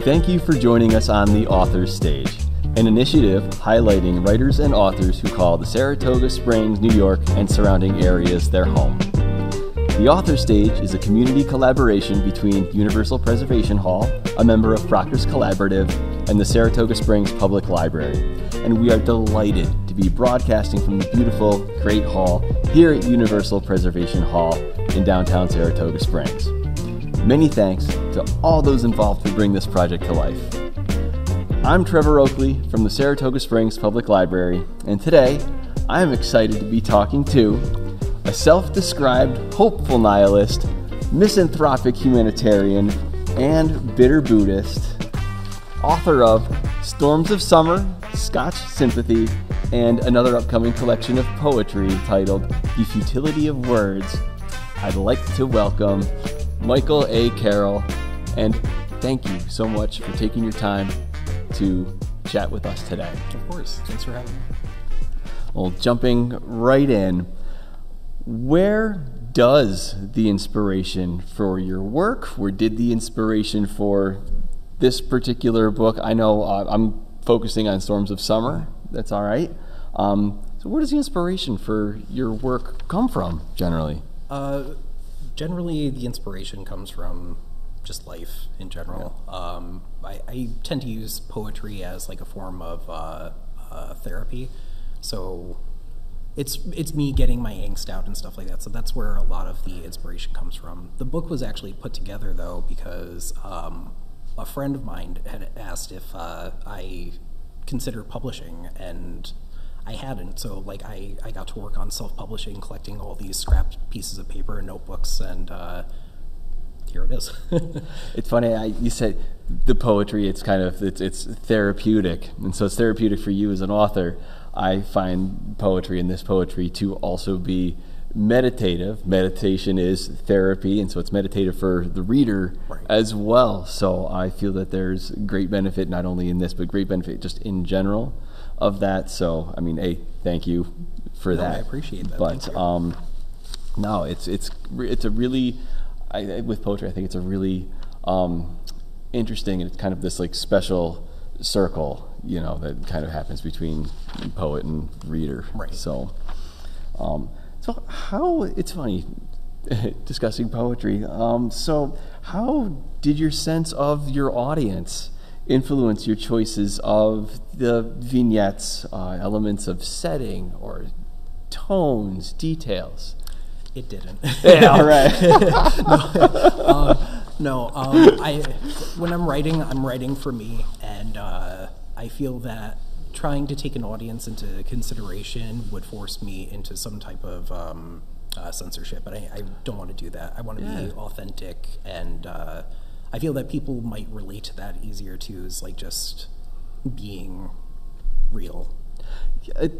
Thank you for joining us on the Authors Stage, an initiative highlighting writers and authors who call the Saratoga Springs, New York, and surrounding areas their home. The Authors Stage is a community collaboration between Universal Preservation Hall, a member of Proctors Collaborative, and the Saratoga Springs Public Library. And we are delighted to be broadcasting from the beautiful Great Hall here at Universal Preservation Hall in downtown Saratoga Springs. Many thanks to all those involved who bring this project to life. I'm Trevor Oakley from the Saratoga Springs Public Library, and today I am excited to be talking to a self described hopeful nihilist, misanthropic humanitarian, and bitter Buddhist, author of Storms of Summer, Scotch Sympathy, and another upcoming collection of poetry titled The Futility of Words. I'd like to welcome Michael A. Carroll, and thank you so much for taking your time to chat with us today. Of course. Thanks for having me. Well, jumping right in, where does the inspiration for your work, where did the inspiration for this particular book? I know uh, I'm focusing on Storms of Summer. That's all right. Um, so, where does the inspiration for your work come from generally? Uh, generally, the inspiration comes from just life in general. Yeah. Um, I, I, tend to use poetry as like a form of uh, uh, therapy. So it's it's me getting my angst out and stuff like that. So that's where a lot of the inspiration comes from. The book was actually put together though because um, a friend of mine had asked if uh, I consider publishing, and I hadn't. So like I I got to work on self publishing, collecting all these scrap pieces of paper and notebooks and. Uh, here it is. it's funny. I, you said the poetry. It's kind of it's, it's therapeutic, and so it's therapeutic for you as an author. I find poetry and this poetry to also be meditative. Meditation is therapy, and so it's meditative for the reader right. as well. So I feel that there's great benefit not only in this, but great benefit just in general of that. So I mean, hey, thank you for no, that. I appreciate that. But um, no, it's it's it's a really I, with poetry, I think it's a really um, interesting and it's kind of this like special circle, you know, that kind of happens between poet and reader. Right. So, um, so how it's funny discussing poetry. Um, so, how did your sense of your audience influence your choices of the vignettes, uh, elements of setting, or tones, details? It didn't. Yeah, all right. no, um, no um, I when I'm writing, I'm writing for me, and uh, I feel that trying to take an audience into consideration would force me into some type of um, uh, censorship, but I, I, don't want to do that. I want to yeah. be authentic, and uh, I feel that people might relate to that easier too. Is like just being real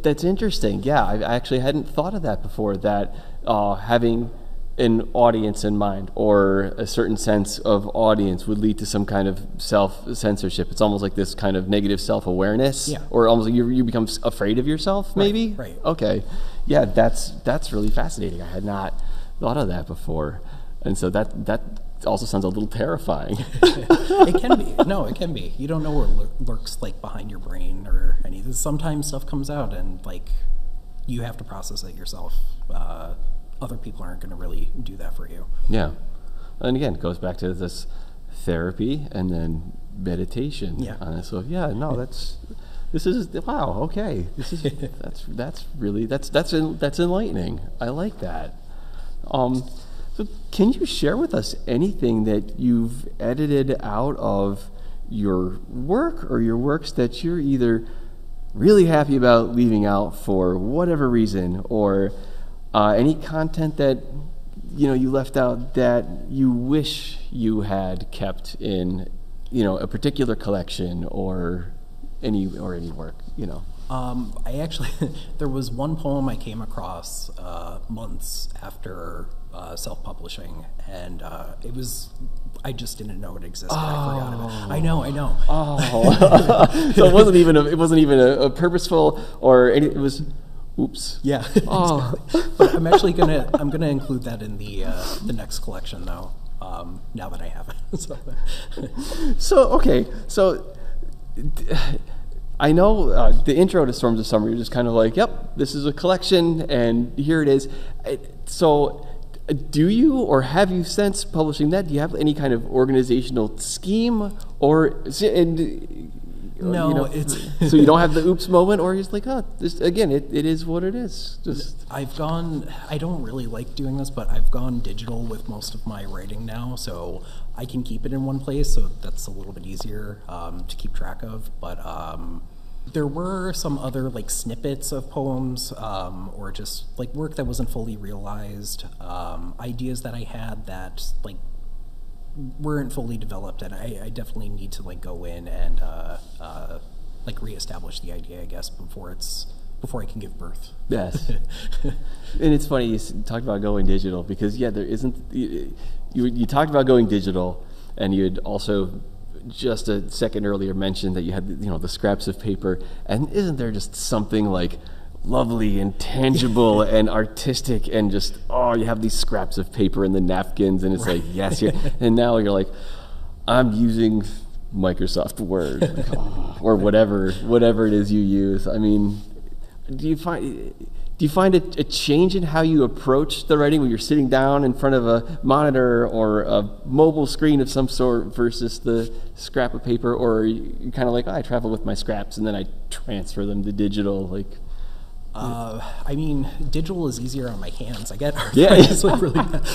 that's interesting. Yeah, I actually hadn't thought of that before. That uh, having an audience in mind or a certain sense of audience would lead to some kind of self censorship. It's almost like this kind of negative self awareness, yeah. or almost like you, you become afraid of yourself. Maybe. Right, right. Okay. Yeah, that's that's really fascinating. I had not thought of that before, and so that that also sounds a little terrifying. it can be. No, it can be. You don't know what lurks like behind your brain or anything. Sometimes stuff comes out and like you have to process it yourself. Uh, other people aren't going to really do that for you. Yeah, and again, it goes back to this therapy and then meditation. Yeah. It. So yeah, no, that's this is wow. Okay, this is that's that's really that's that's that's enlightening. I like that. Um, so, can you share with us anything that you've edited out of your work or your works that you're either really happy about leaving out for whatever reason, or uh, any content that you know you left out that you wish you had kept in you know a particular collection or any or any work you know? Um, I actually there was one poem I came across uh, months after uh, self-publishing, and uh, it was I just didn't know it existed. Oh. I forgot about it. I know, I know. Oh, so it wasn't even a, it wasn't even a, a purposeful or any, it was. Oops. Yeah. Oh. Exactly. But I'm actually gonna I'm gonna include that in the uh, the next collection though. um, now that I have it. so, So okay, so I know uh, the intro to Storms of Summer. You're just kind of like, "Yep, this is a collection, and here it is." It- So, do you or have you since publishing that? Do you have any kind of organizational scheme, or and uh, No, you know, it's- so you don't have the oops moment, or you're like, "Oh, this again, it, it is what it is." Just I've gone, I don't really like doing this, but I've gone digital with most of my writing now, so I can keep it in one place, so that's a little bit easier um, to keep track of. But um, there were some other like snippets of poems um, or just like work that wasn't fully realized, um, ideas that I had that like weren't fully developed, and I, I definitely need to like go in and uh, uh, like reestablish the idea, I guess, before it's before I can give birth. Yes. and it's funny you talked about going digital because yeah, there isn't. You, you you talked about going digital, and you had also just a second earlier mentioned that you had you know the scraps of paper, and isn't there just something like lovely and tangible and artistic and just oh you have these scraps of paper and the napkins and it's like yes and now you're like I'm using Microsoft Word like, oh, or whatever whatever it is you use. I mean, do you find do you find a, a change in how you approach the writing when you're sitting down in front of a monitor or a mobile screen of some sort versus the scrap of paper, or are you kind of like oh, I travel with my scraps and then I transfer them to digital like. Uh, I mean, digital is easier on my hands. I get Yeah. it's like really bad.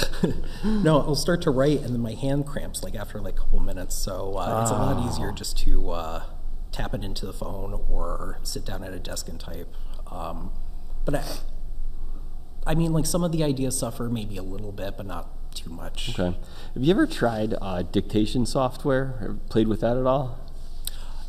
no, I'll start to write and then my hand cramps like after like a couple minutes. So uh, it's a lot easier just to uh, tap it into the phone or sit down at a desk and type. Um, but I, I mean, like some of the ideas suffer maybe a little bit, but not too much. Okay. Have you ever tried uh, dictation software or played with that at all?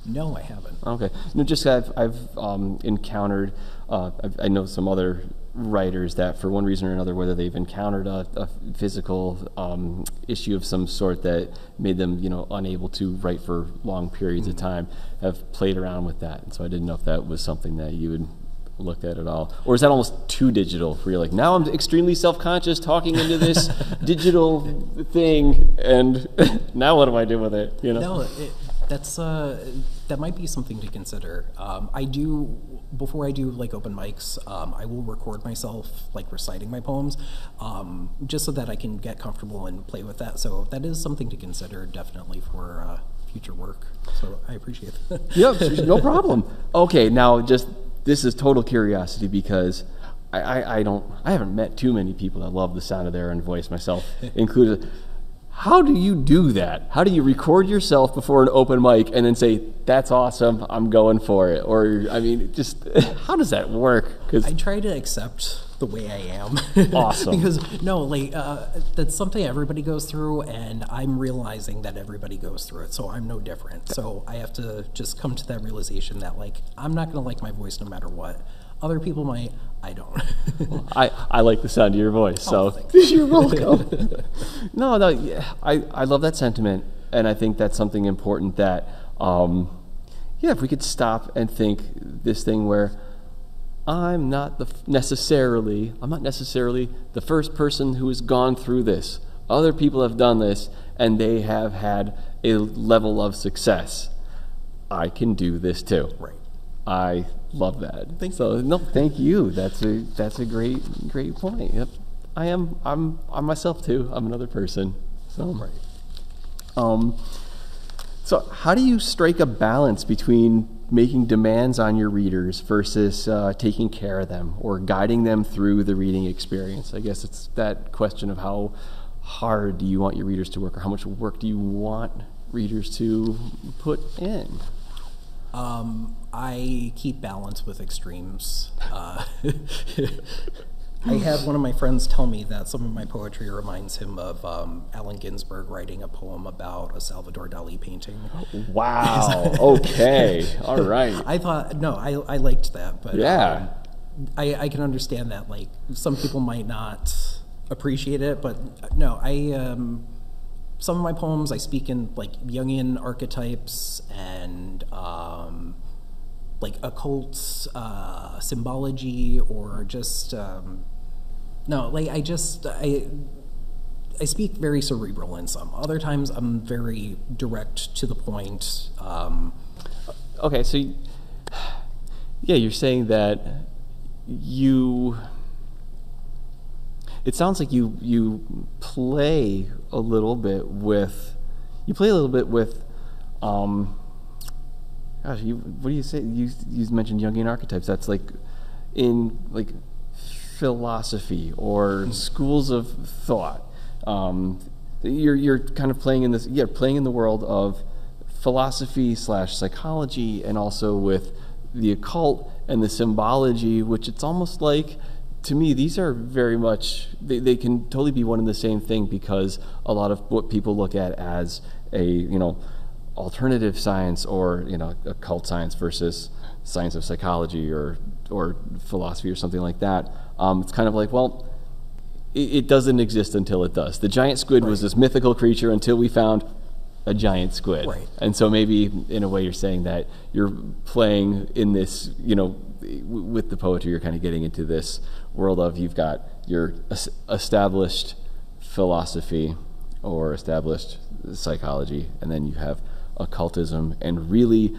No, I haven't. Okay. No, just I've, I've um, encountered, uh, I've, I know some other writers that for one reason or another, whether they've encountered a, a physical um, issue of some sort that made them, you know, unable to write for long periods of time, have played around with that. And so I didn't know if that was something that you would look at it all. Or is that almost too digital where you're like, now I'm extremely self-conscious talking into this digital thing and now what do I do with it? You know? No, it, that's uh, that might be something to consider. Um, I do before I do like open mics, um, I will record myself like reciting my poems, um, just so that I can get comfortable and play with that. So that is something to consider definitely for uh, future work. So I appreciate that. Yep, no problem. Okay, now just this is total curiosity because I, I, I don't I haven't met too many people that love the sound of their own voice, myself included. How do you do that? How do you record yourself before an open mic and then say, "That's awesome, I'm going for it"? Or I mean, just how does that work? Because I try to accept the way I am. Awesome. because no, like uh, that's something everybody goes through, and I'm realizing that everybody goes through it. So I'm no different. So I have to just come to that realization that like I'm not gonna like my voice no matter what. Other people might. I don't. I, I like the sound of your voice, so Oh, thank you're welcome. no, no, yeah, I, I love that sentiment, and I think that's something important that, um, yeah, if we could stop and think this thing where I'm not the necessarily, I'm not necessarily the first person who has gone through this. Other people have done this, and they have had a level of success. I can do this too. right. I love that. Thank so no, thank you. That's a that's a great great point. Yep. I am I'm I'm myself too. I'm another person. So Right. um so how do you strike a balance between making demands on your readers versus uh, taking care of them or guiding them through the reading experience? I guess it's that question of how hard do you want your readers to work or how much work do you want readers to put in? Um, I keep balance with extremes. Uh, I had one of my friends tell me that some of my poetry reminds him of um, Allen Ginsberg writing a poem about a Salvador Dali painting. Wow. okay. All right. I thought no, I, I liked that, but Yeah. um, I I can understand that. Like some people might not appreciate it, but no, I um, some of my poems I speak in like Jungian archetypes and um, like occult uh, symbology or just um, no, like I just I I speak very cerebral in some. Other times I'm very direct to the point. Um, Okay, so yeah, you're saying that you. It sounds like you you play a little bit with, you play a little bit with, um, gosh, you what do you say? You you mentioned Jungian archetypes. That's like in like philosophy or schools of thought. Um, you're you're kind of playing in this yeah playing in the world of philosophy slash psychology and also with the occult and the symbology, which it's almost like to me these are very much they, they can totally be one and the same thing because a lot of what people look at as a you know alternative science or you know occult science versus science of psychology or or philosophy or something like that. Um, it's kind of like well, it, it doesn't exist until it does. The giant squid was this mythical creature until we found a giant squid. Right. And so maybe in a way you're saying that you're playing in this, you know, with the poetry, you're kind of getting into this world of you've got your established philosophy or established psychology, and then you have occultism, and really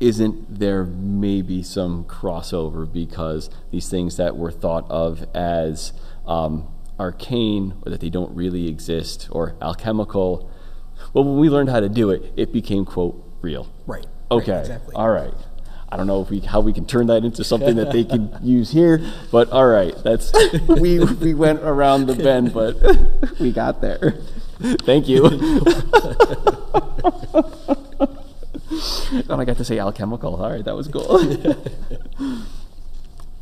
isn't there maybe some crossover because these things that were thought of as um, arcane or that they don't really exist or alchemical well when we learned how to do it it became quote real. Right. okay. Right, exactly. all right. I don't know if we how we can turn that into something that they can use here but all right. That's we we went around the bend but we got there. Thank you Oh, I got to say alchemical. All right, that was cool.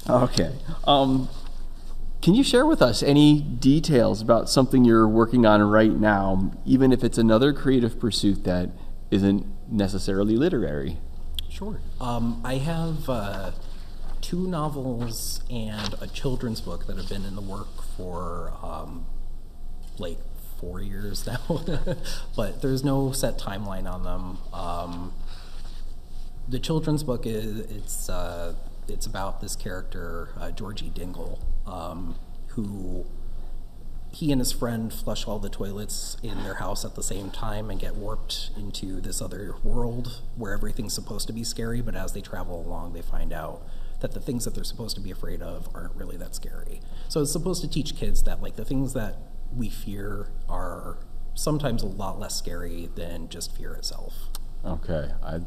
okay. Um, can you share with us any details about something you're working on right now, even if it's another creative pursuit that isn't necessarily literary? Sure. Um, I have uh, two novels and a children's book that have been in the work for um, like four years now, but there's no set timeline on them. Um, the children's book is it's uh, it's about this character uh, Georgie Dingle, um, who he and his friend flush all the toilets in their house at the same time and get warped into this other world where everything's supposed to be scary, but as they travel along, they find out that the things that they're supposed to be afraid of aren't really that scary. So it's supposed to teach kids that like the things that we fear are sometimes a lot less scary than just fear itself. Okay, I,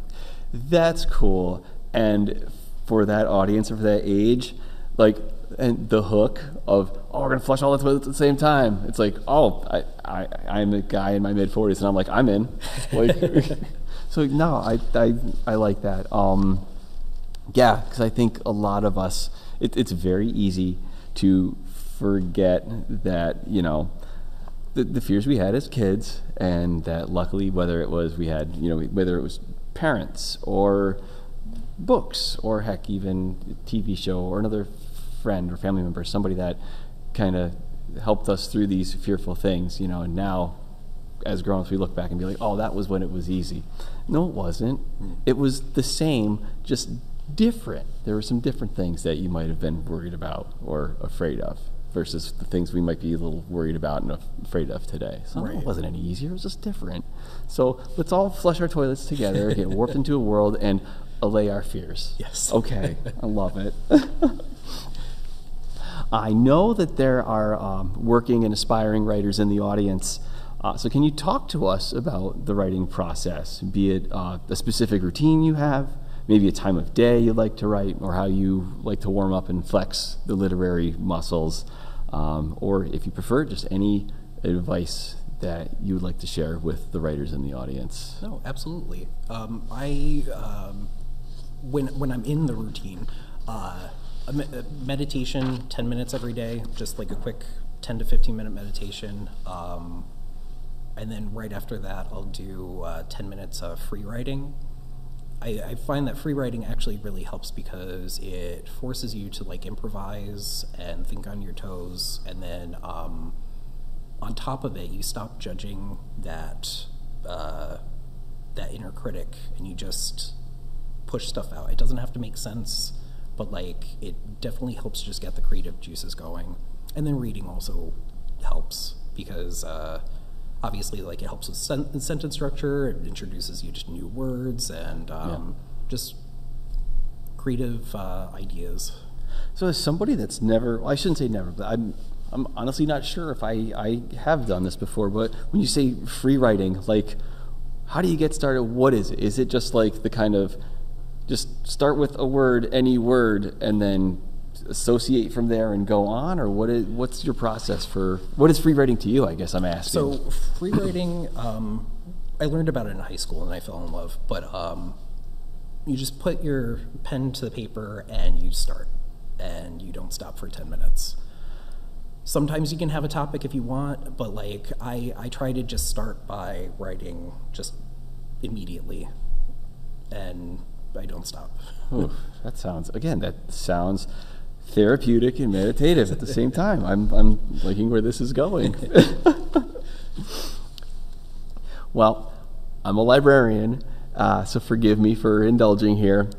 that's cool. And for that audience or for that age, like, and the hook of oh, we're gonna flush all the at the same time. It's like, oh, I, I, I'm a guy in my mid forties, and I'm like, I'm in. Like, so no, I, I, I like that. Um, yeah, because I think a lot of us, it, it's very easy to forget that you know the, the fears we had as kids, and that luckily, whether it was we had, you know, whether it was parents or books or heck, even a TV show or another friend or family member, somebody that kind of helped us through these fearful things, you know, and now as grown ups we look back and be like, oh, that was when it was easy. No, it wasn't. It was the same, just different. There were some different things that you might have been worried about or afraid of versus the things we might be a little worried about and afraid of today. So Right. it wasn't any easier, it was just different. So let's all flush our toilets together, get warped into a world, and allay our fears. Yes. Okay, I love it. I know that there are um, working and aspiring writers in the audience. Uh, so, can you talk to us about the writing process, be it uh, a specific routine you have, maybe a time of day you like to write, or how you like to warm up and flex the literary muscles, um, or if you prefer, just any advice that you would like to share with the writers in the audience? No, absolutely. Um, I um, when when I'm in the routine, uh, meditation, ten minutes every day, just like a quick ten to fifteen minute meditation, um, and then right after that, I'll do uh, ten minutes of free writing. I, I find that free writing actually really helps because it forces you to like improvise and think on your toes, and then um, on top of it, you stop judging that uh, that inner critic, and you just push stuff out. It doesn't have to make sense, but like it definitely helps just get the creative juices going. And then reading also helps. because uh, obviously, like it helps with sen- sentence structure. It introduces you to new words and um, just creative uh, ideas. So as somebody that's never, well, I shouldn't say never, but I'm, I'm honestly not sure if I, I have done this before. But when you say free writing, like, how do you get started? What is it? Is it just like the kind of, just start with a word, any word, and then associate from there and go on, or what is what's your process for what is free writing to you? I guess I'm asking. So free writing, um, I learned about it in high school and I fell in love. But um, you just put your pen to the paper and you start, and you don't stop for ten minutes. Sometimes you can have a topic if you want, but like I, I try to just start by writing just immediately, and I don't stop. Oof, that sounds again. That sounds therapeutic and meditative at the same time. I'm I'm liking where this is going. well, I'm a librarian, uh, so forgive me for indulging here.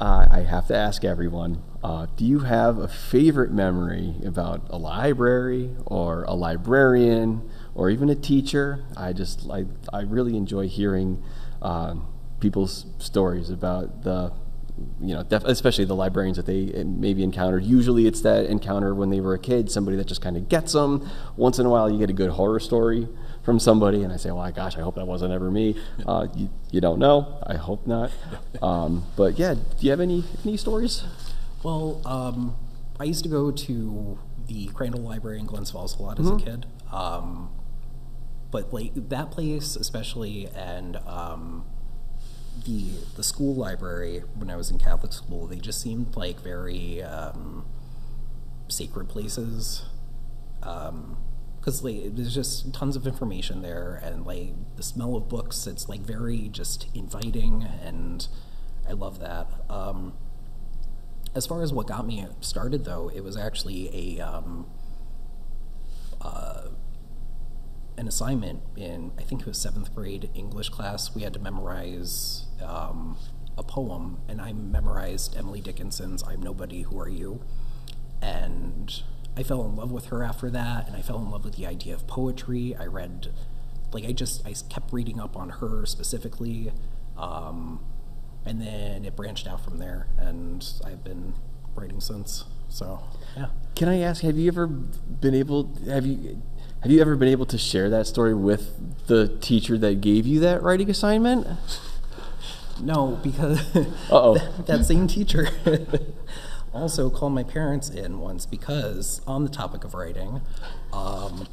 Uh, I have to ask everyone: uh, Do you have a favorite memory about a library or a librarian or even a teacher? I just I I really enjoy hearing. Um, people's stories about the you know def- especially the librarians that they maybe encountered. Usually it's that encounter when they were a kid somebody that just kind of gets them once in a while you get a good horror story from somebody and i say well oh, gosh i hope that wasn't ever me. Uh, you, you don't know. I hope not. Um, but yeah do you have any any stories? Well, um, I used to go to the Crandall Library in Glens Falls a lot as a kid. Um, but like that place, especially, and um, the the school library when I was in Catholic school, they just seemed like very um, sacred places. Because like there's just tons of information there, and like the smell of books, it's like very just inviting, and I love that. Um, as far as what got me started, though, it was actually a um, uh, an assignment in I think it was seventh grade English class. We had to memorize um, a poem, and I memorized Emily Dickinson's "I'm Nobody, Who Are You," and I fell in love with her after that, and I fell in love with the idea of poetry. I read, like, I just I kept reading up on her specifically. Um, and then it branched out from there and i've been writing since so yeah can i ask have you ever been able have you have you ever been able to share that story with the teacher that gave you that writing assignment? No because that, that same teacher also called my parents in once because on the topic of writing um,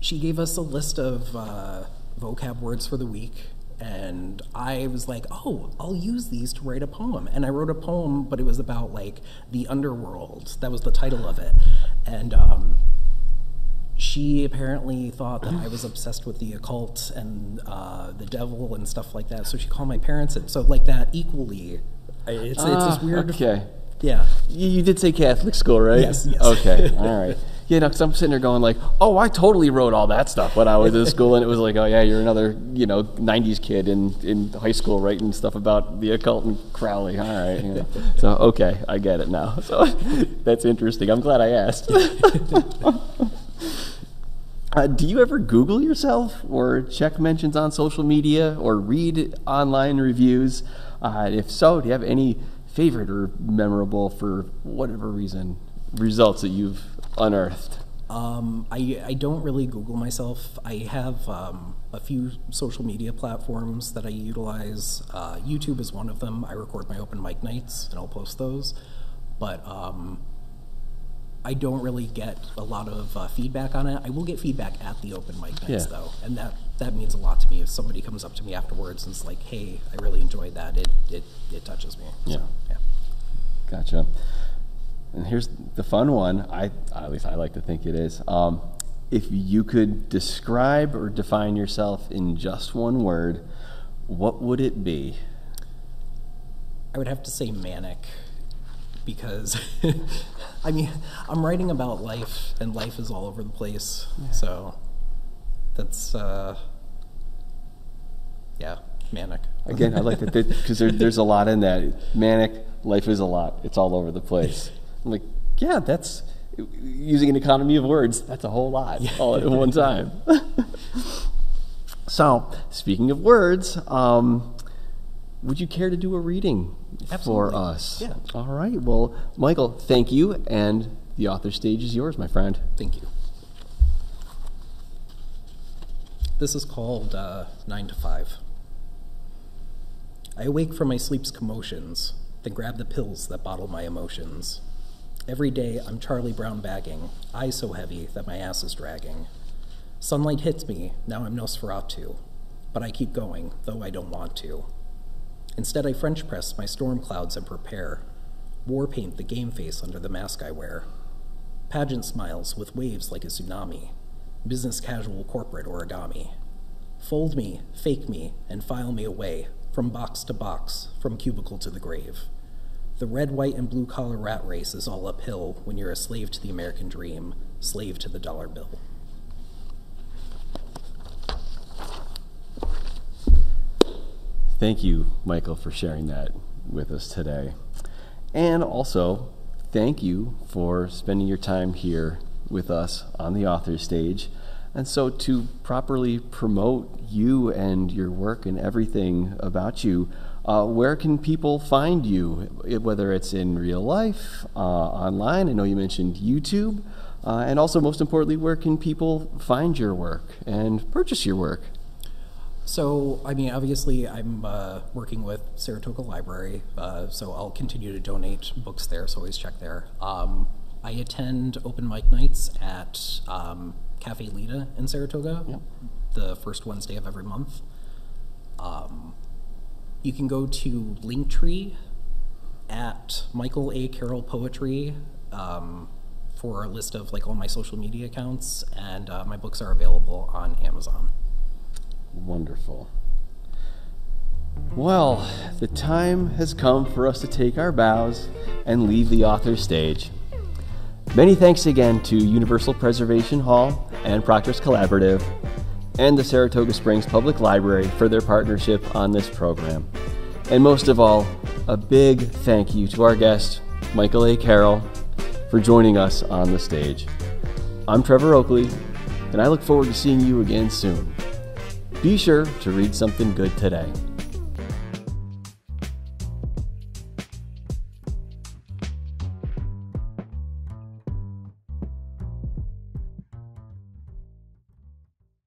she gave us a list of uh, vocab words for the week and i was like oh i'll use these to write a poem. And i wrote a poem but it was about like the underworld. That was the title of it. And um, she apparently thought that I was obsessed with the occult and uh, the devil and stuff like that. So she called my parents, and so like that equally. I- It's it's Ah, this weird. okay Yeah. You, you did say Catholic school, right? Yes, yes. Okay, all right. Yeah, no, because I'm sitting there going like, oh, I totally wrote all that stuff when I was in school, and it was like, oh yeah, you're another, you know, '90s kid in in high school writing stuff about the occult and Crowley. All right, yeah. so okay, I get it now. So that's interesting. I'm glad I asked. Uh, do you ever Google yourself or check mentions on social media or read online reviews? Uh, if so, do you have any favorite or memorable, for whatever reason, results that you've unearthed? Um, I, I don't really Google myself. I have um, a few social media platforms that I utilize. Uh, YouTube is one of them. I record my open mic nights and I'll post those. But um, I don't really get a lot of uh, feedback on it. I will get feedback at the open mic nights Yeah. though, and that that means a lot to me. If somebody comes up to me afterwards and is like, "Hey, I really enjoyed that," it it, it touches me. Yeah. So, yeah. Gotcha. And here's the fun one. I at least I like to think it is. Um, if you could describe or define yourself in just one word, what would it be? I would have to say manic because I mean I'm writing about life and life is all over the place. So that's uh yeah, manic. Again, I like that because there, there's a lot in that. Manic, life is a lot. It's all over the place. I'm like, yeah, that's using an economy of words, that's a whole lot all at one time. so, speaking of words, um, would you care to do a reading Absolutely. for us? Yeah. All right. Well, Michael, thank you, and the author stage is yours, my friend. Thank you. This is called uh, 9 to 5. I awake from my sleep's commotions, then grab the pills that bottle my emotions. Every day I'm Charlie Brown bagging, eyes so heavy that my ass is dragging. Sunlight hits me, now I'm Nosferatu, but I keep going, though I don't want to. Instead, I French press my storm clouds and prepare. War paint the game face under the mask I wear. Pageant smiles with waves like a tsunami. Business casual corporate origami. Fold me, fake me, and file me away, from box to box, from cubicle to the grave. The red, white, and blue collar rat race is all uphill when you're a slave to the American dream, slave to the dollar bill. Thank you, Michael, for sharing that with us today. And also, thank you for spending your time here with us on the author stage. And so, to properly promote you and your work and everything about you, uh, where can people find you, whether it's in real life, uh, online? I know you mentioned YouTube. Uh, and also, most importantly, where can people find your work and purchase your work? So, I mean, obviously, I'm uh, working with Saratoga Library, uh, so I'll continue to donate books there, so always check there. Um, I attend open mic nights at um, Caffè Lena in Saratoga, Yep. the first Wednesday of every month. Um, you can go to Linktree at Michael A. Carroll Poetry um, for a list of like all my social media accounts, and uh, my books are available on Amazon. Wonderful. Well, the time has come for us to take our bows and leave the author's stage. Many thanks again to Universal Preservation Hall and Proctors Collaborative and the Saratoga Springs Public Library for their partnership on this program. And most of all, a big thank you to our guest, Michael A. Carroll, for joining us on the stage. I'm Trevor Oakley, and I look forward to seeing you again soon. Be sure to read something good today.